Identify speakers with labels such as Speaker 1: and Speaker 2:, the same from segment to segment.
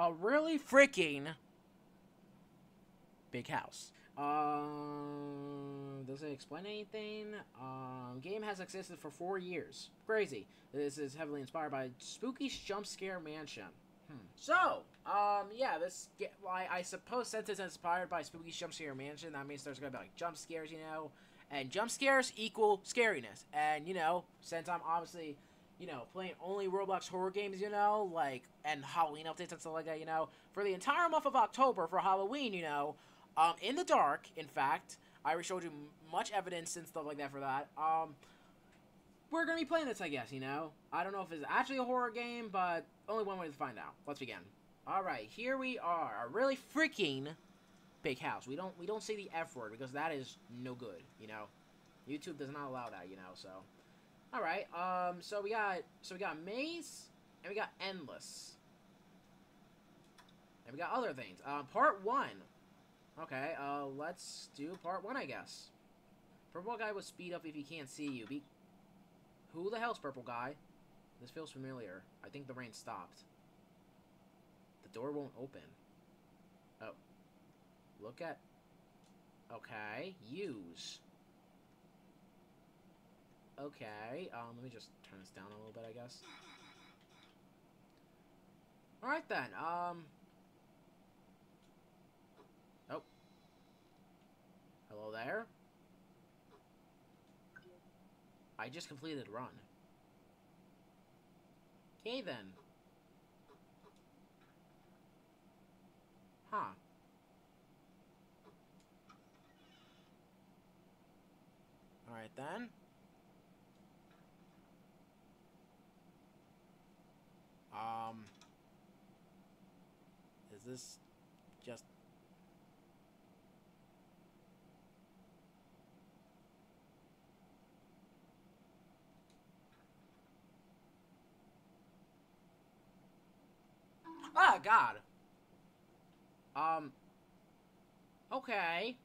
Speaker 1: a really freaking big house. Um, does it explain anything? Um, game has existed for four years. Crazy. This is heavily inspired by Spooky Jump Scare Mansion. Hmm. So, um, yeah, this, I, I suppose since it's inspired by Spooky Jump Scare Mansion, that means there's gonna be, like, jump scares, you know? And jump scares equal scariness. And, you know, since I'm obviously, you know, playing only Roblox horror games, you know, like, and Halloween updates and stuff like that, you know, for the entire month of October for Halloween, you know, um, in the dark, in fact, I already showed you much evidence and stuff like that for that. Um, we're gonna be playing this, I guess, you know? I don't know if it's actually a horror game, but only one way to find out. Let's begin. Alright, here we are. A really freaking big house. We don't we don't say the F word because that is no good, you know? YouTube does not allow that, you know, so. Alright, um, so we got so we got maze and we got endless. And we got other things. Um, part one. Okay, uh, let's do part one, I guess. Purple guy will speed up if he can't see you. Be who the hell's purple guy? This feels familiar. I think the rain stopped. The door won't open. Oh. Look at... Okay. Use. Okay. Um, let me just turn this down a little bit, I guess. Alright then. Um... Oh. Hello there? I just completed run. Okay, then. Huh. Alright, then. Um... Is this just Ah, God. Um. Okay.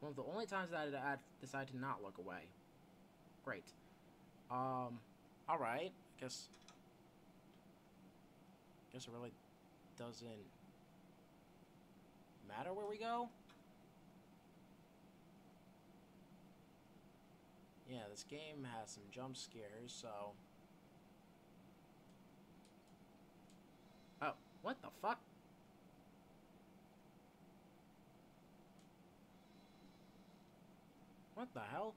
Speaker 1: One of the only times that I decided to not look away. Great. Um. Alright. I guess. Guess it really doesn't matter where we go. Yeah, this game has some jump scares, so... Oh, what the fuck? What the hell?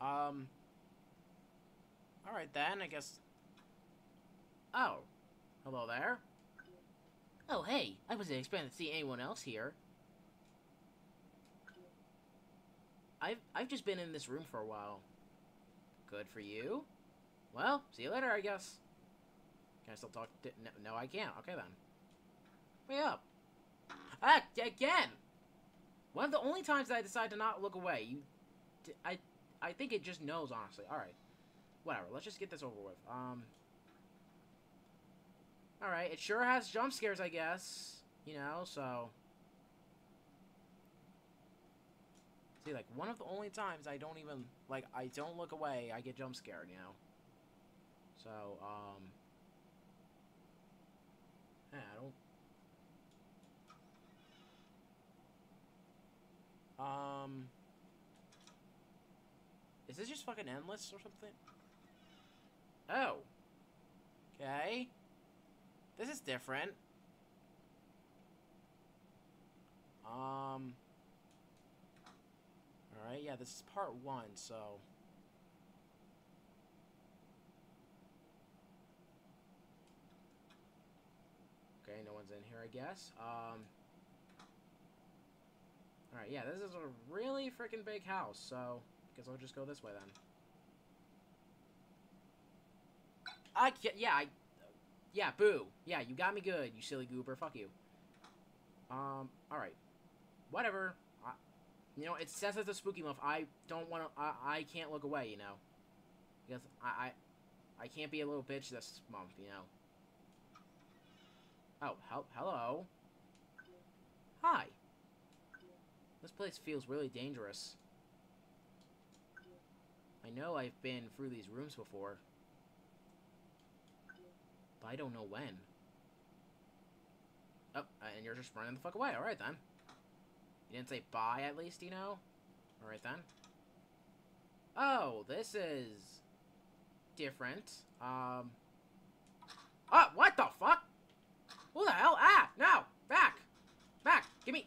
Speaker 1: Um... Alright then, I guess... Oh. Hello there? Oh, hey. I wasn't expecting to see anyone else here. I've, I've just been in this room for a while. Good for you. Well, see you later, I guess. Can I still talk? No, no, I can't. Okay, then. Wait up. Ah, again! One of the only times that I decide to not look away. You... I... I think it just knows, honestly. Alright. Whatever. Let's just get this over with. Um... Alright, it sure has jump scares, I guess. You know, so... See, like, one of the only times I don't even... Like, I don't look away, I get jump scared, you know? So, um... Yeah, I don't... Um... Is this just fucking endless or something? Oh. Okay. This is different. Um... Alright, yeah, this is part one, so... Okay, no one's in here, I guess. Um... Alright, yeah, this is a really freaking big house, so... I guess I'll just go this way, then. I, can't, yeah, I... Yeah, boo. Yeah, you got me good, you silly goober. Fuck you. Um, alright. Whatever. I, you know, it says it's a spooky month. I don't want to... I, I can't look away, you know. Because I, I... I can't be a little bitch this month, you know. Oh, hel hello. Hi. This place feels really dangerous. I know I've been through these rooms before. I don't know when. Oh, and you're just running the fuck away. Alright then. You didn't say bye at least, you know? Alright then. Oh, this is different. Um. Ah, what the fuck? Who the hell? Ah, no! Back! Back! Give me...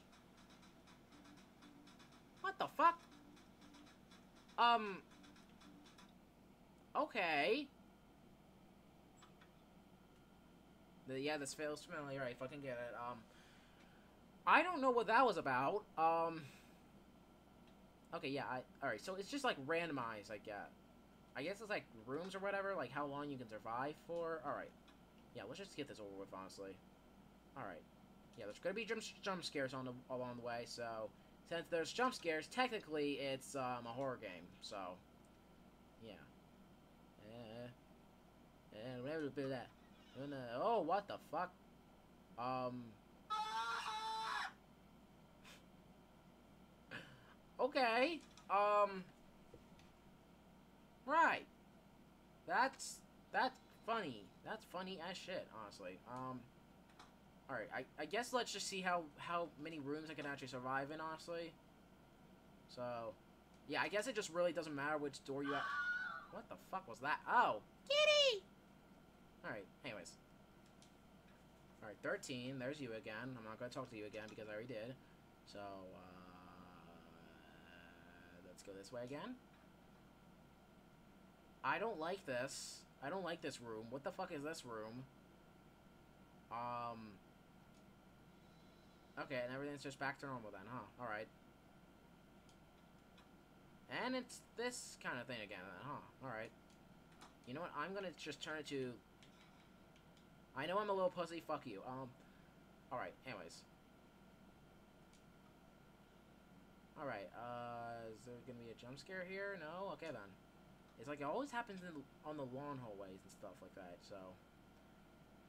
Speaker 1: What the fuck? Um... Okay. The, yeah, this feels familiar. I fucking get it. Um... I don't know what that was about. Um... Okay, yeah, I... Alright, so it's just, like, randomized, I get. I guess it's, like, rooms or whatever, like, how long you can survive for. Alright. Yeah, let's just get this over with, honestly. Alright. Yeah, there's gonna be jump, jump scares on the, along the way, so... Since there's jump scares, technically it's um, a horror game, so... Yeah. Uh, whatever to do that. Oh, what the fuck? Um... okay. Um... Right. That's... That's funny. That's funny as shit, honestly. Um... Alright, I, I guess let's just see how, how many rooms I can actually survive in, honestly. So, yeah, I guess it just really doesn't matter which door you. What the fuck was that? Oh, kitty! Alright, anyways. Alright, 13, there's you again. I'm not going to talk to you again because I already did. So, uh, let's go this way again. I don't like this. I don't like this room. What the fuck is this room? Um, Okay, and everything's just back to normal then, huh? Alright. And it's this kind of thing again then, huh? Alright. You know what? I'm gonna just turn it to... I know I'm a little pussy, fuck you. Um, alright, anyways. Alright, uh, is there gonna be a jump scare here? No? Okay then. It's like it always happens in, on the lawn hallways and stuff like that, so...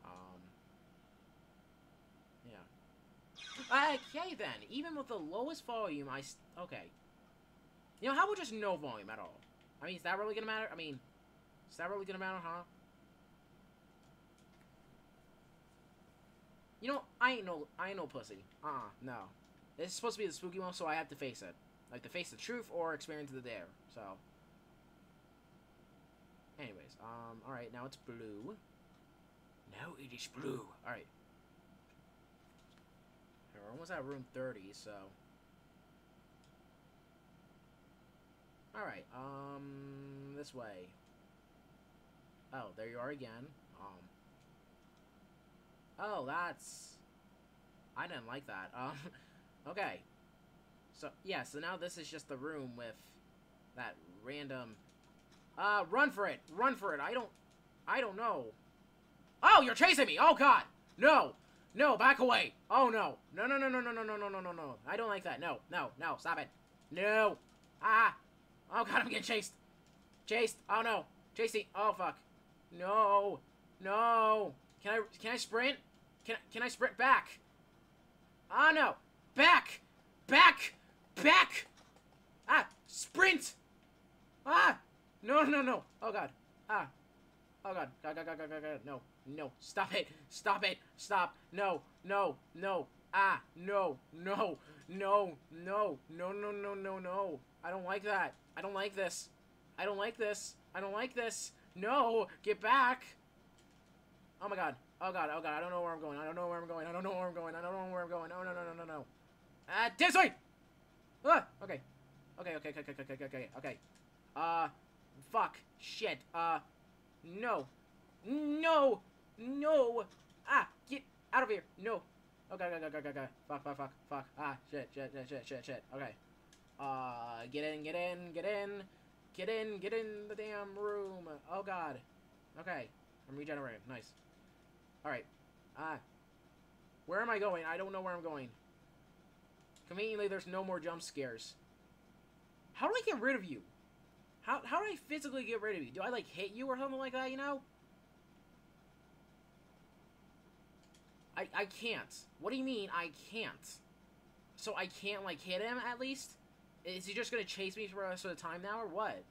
Speaker 1: Um... Yeah. Okay, then. Even with the lowest volume, I... okay. You know, how about just no volume at all? I mean, is that really gonna matter? I mean, is that really gonna matter, huh? You know, I ain't no, I ain't no pussy. Uh-uh, no. This is supposed to be the spooky one, so I have to face it. Like, to face the truth or experience the dare, so... Anyways, um, alright, now it's blue. Now it is blue. Alright. We're almost at room 30, so... Alright, um, this way. Oh, there you are again. Um, oh, that's... I didn't like that. Um, okay. So, yeah, so now this is just the room with that random... Uh, run for it! Run for it! I don't... I don't know. Oh, you're chasing me! Oh, God! No! No, back away. Oh, no. No, no, no, no, no, no, no, no, no, no, no. I don't like that. No, no, no. Stop it. No. Ah. Oh, God, I'm getting chased. Chased. Oh, no. Chasing. Oh, fuck. No. No. Can I, can I sprint? Can, can I sprint back? Oh, no. Back. Back. Back. Ah. Sprint. Ah. No, no, no. Oh, God. Ah. Oh, God. God, God, God, God, God, God. No. No. Stop it. Stop it. Stop. No. No. No. Ah. No. No. No. No. No, no, no, no, no. I don't like that. I don't like this. I don't like this. I don't like this. No. Get back. Oh, my God. Oh, God. Oh, God. I don't know where I'm going. I don't know where I'm going. I don't know where I'm going. I don't know where I'm going. Oh, no, no, no, no, no. Ah, this way! Ah! Okay. Okay, okay, okay, okay, okay, okay, okay. Uh, fuck. Shit. Uh, no. No! No! Ah! Get out of here! No! Okay, okay, okay, okay, okay. Fuck, fuck, fuck, fuck. Ah, shit, shit, shit, shit, shit, shit. Okay. Uh, get in, get in, get in. Get in, get in the damn room. Oh, God. Okay. I'm regenerating. Nice. Alright. Ah. Where am I going? I don't know where I'm going. Conveniently, there's no more jump scares. How do I get rid of you? How, how do I physically get rid of you? Do I, like, hit you or something like that, you know? I, I can't. What do you mean I can't? So I can't, like, hit him, at least? Is he just gonna chase me for the rest of the time now, or what?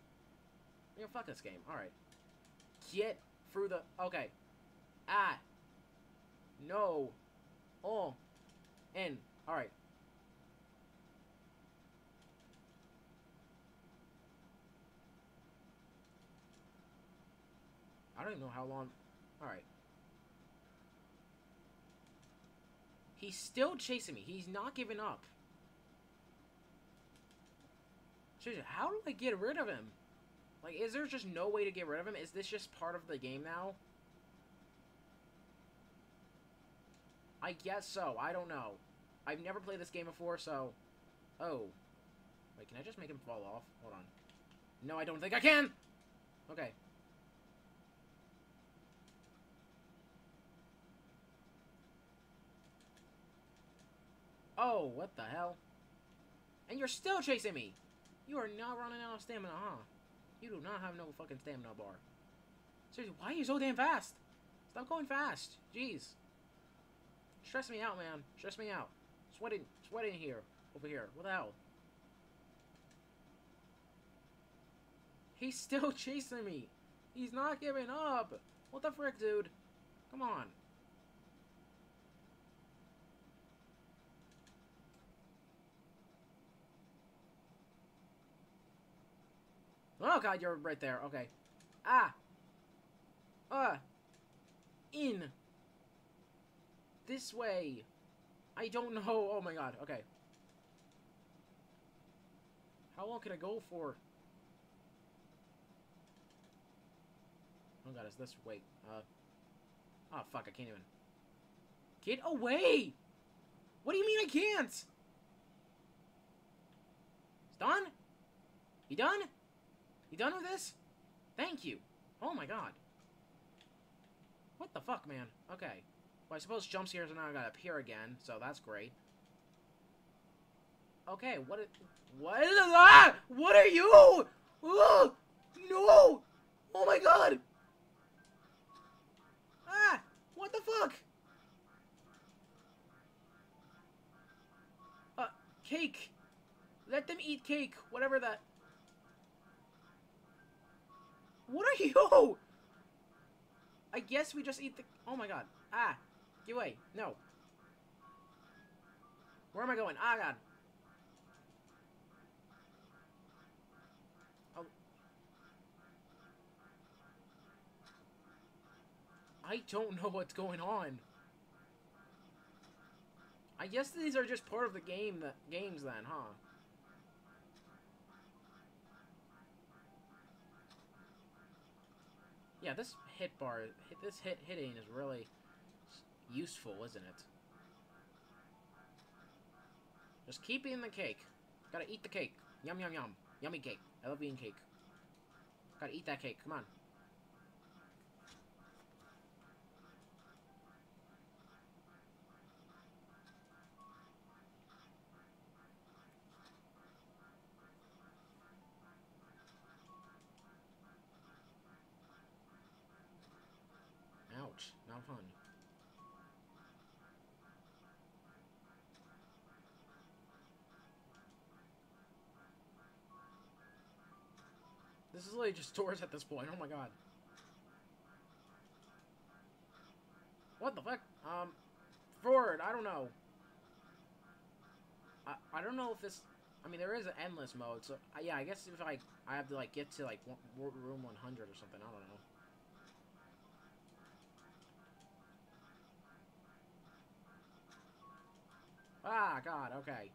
Speaker 1: You know, fuck this game. Alright. Get through the... Okay. Ah. No. Oh. In. Alright. I don't even know how long. Alright. He's still chasing me. He's not giving up. Seriously, how do I get rid of him? Like, is there just no way to get rid of him? Is this just part of the game now? I guess so. I don't know. I've never played this game before, so... Oh. Wait, can I just make him fall off? Hold on. No, I don't think I can! Okay. Oh, what the hell? And you're still chasing me! You are not running out of stamina, huh? You do not have no fucking stamina bar. Seriously, why are you so damn fast? Stop going fast. Jeez. Stress me out, man. Stress me out. Sweating, sweating here. Over here. What the hell? He's still chasing me. He's not giving up. What the frick, dude? Come on. Oh god, you're right there. Okay. Ah. Uh. In. This way. I don't know. Oh my god. Okay. How long can I go for? Oh god, is this... Wait. Uh. Oh, fuck. I can't even... Get away! What do you mean I can't? It's done? You done? You done with this? Thank you. Oh my god. What the fuck, man? Okay. Well, I suppose jump scares are now gonna appear again, so that's great. Okay, what is... What is that? What are you? Oh, no! Oh my god! Ah! What the fuck? Uh, cake. Let them eat cake. Whatever that... What are you? I guess we just eat the... Oh my god. Ah. Get away. No. Where am I going? Ah, god. Oh. I don't know what's going on. I guess these are just part of the game that games then, huh? Yeah, this hit bar, this hit hitting is really useful, isn't it? Just keep eating the cake. Gotta eat the cake. Yum, yum, yum. Yummy cake. I love eating cake. Gotta eat that cake. Come on. Ouch. Not fun. This is like just doors at this point. Oh my god. What the fuck? Um, forward. I don't know. I I don't know if this. I mean, there is an endless mode, so uh, yeah. I guess if I I have to like get to like one, room 100 or something. I don't know. Ah, God, okay.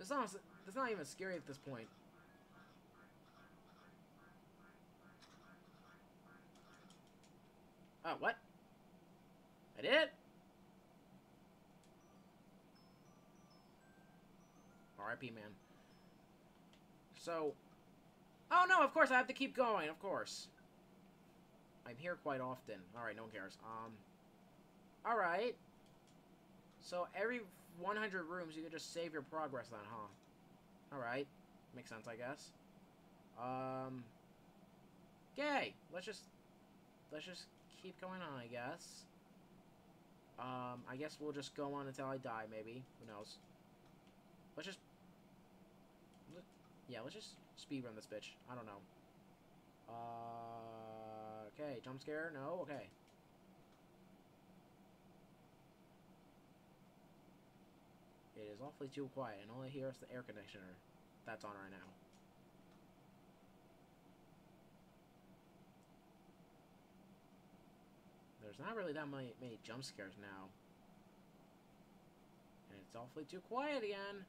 Speaker 1: It's not, it's not even scary at this point. Oh, what? I did? R.I.P. man. So... Oh, no, of course, I have to keep going, of course. I'm here quite often. Alright, no one cares. Um, Alright. So, every 100 rooms, you could just save your progress then, huh? Alright. Makes sense, I guess. Um... Okay, let's just... Let's just keep going on, I guess. Um, I guess we'll just go on until I die, maybe. Who knows? Let's just... Yeah, let's just speedrun this bitch. I don't know. Uh... Okay, jump scare? No? Okay. Is awfully too quiet, and all I hear is the air conditioner that's on right now. There's not really that many, many jump scares now. And it's awfully too quiet again.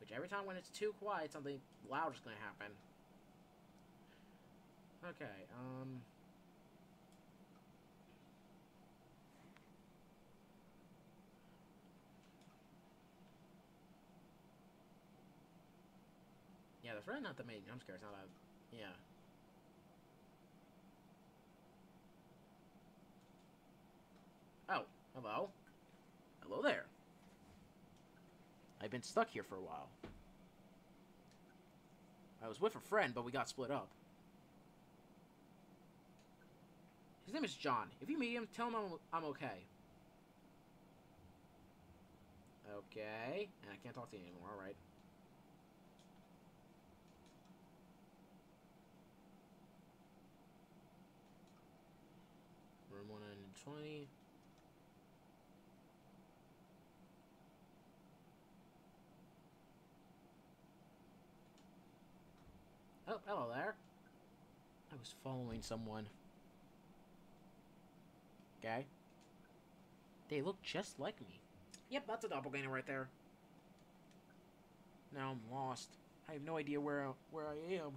Speaker 1: Which every time when it's too quiet, something loud is going to happen. Okay, um... There's really not that many jump It's not that... Yeah. Oh, hello. Hello there. I've been stuck here for a while. I was with a friend, but we got split up. His name is John. If you meet him, tell him I'm, I'm okay. Okay. And I can't talk to you anymore, alright. Room 120. Oh, hello there. I was following someone. Okay. They look just like me. Yep, that's a doppelganger right there. Now I'm lost. I have no idea where uh, where I am.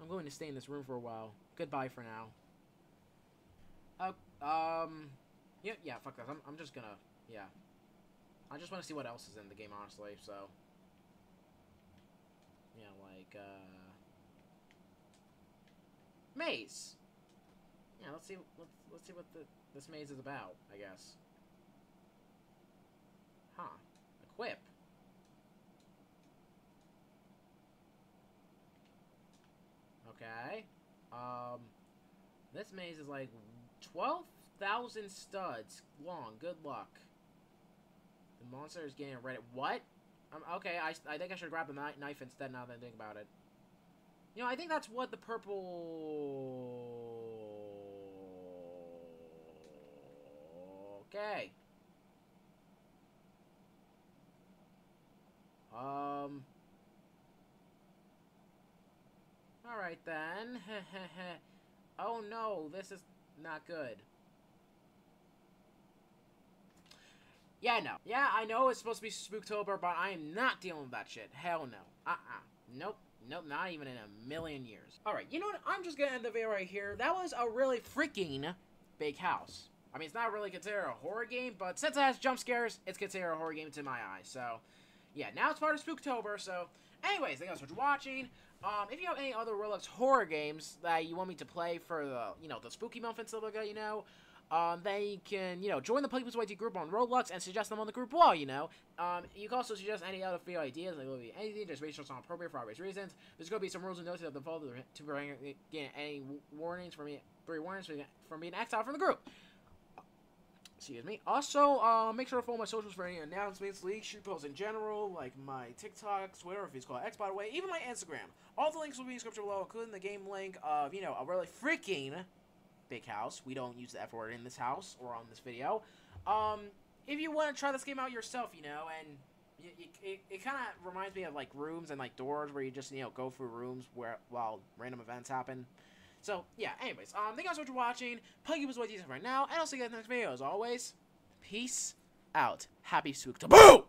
Speaker 1: I'm going to stay in this room for a while. Goodbye for now. Oh, um, yeah, yeah, fuck that. I'm, I'm just gonna, yeah. I just want to see what else is in the game, honestly, so. Yeah, like, uh... Maze! Yeah, let's see, let's, let's see what the, this maze is about, I guess. Huh. Equip. Okay. Um, this maze is like 12,000 studs long. Good luck. The monster is getting ready. What? Um, okay, I, I think I should grab the knife instead now that I think about it. You know, I think that's what the purple... Okay. Um... Alright then. oh no, this is not good. Yeah, no. Yeah, I know it's supposed to be Spooktober, but I am not dealing with that shit. Hell no. Uh-uh. Nope. Nope, not even in a million years. Alright, you know what? I'm just gonna end the video right here. That was a really freaking big house. I mean, it's not really considered a horror game, but since it has jump scares, it's considered a horror game to my eyes. So, yeah, now it's part of Spooktober, so... Anyways, thank you guys for watching. Um, if you have any other Roblox horror games that you want me to play for the, you know, the spooky month and stuff like that, you know, um, then you can, you know, join the PuggyPugsonYT group on Roblox and suggest them on the group wall, you know. Um, you can also suggest any other video ideas, like literally anything, just it's not appropriate for obvious reasons. There's going to be some rules and notes that follow to bring again, any warnings for me, three warnings for me being exiled from the group. Excuse me. Also, uh, make sure to follow my socials for any announcements, leaks, shoot posts in general, like my TikTok, Twitter, if it's called X, by the way, even my Instagram. All the links will be in the description below, including the game link of, you know, a really freaking big house. We don't use the F word in this house or on this video. Um, if you want to try this game out yourself, you know, and it, it, it kind of reminds me of like rooms and like doors where you just you know go through rooms where while random events happen. So yeah, anyways, um, thank you guys so much for watching. Puggy was what you right now, and I'll see you guys in the next video. As always, peace out. Happy Spooktober.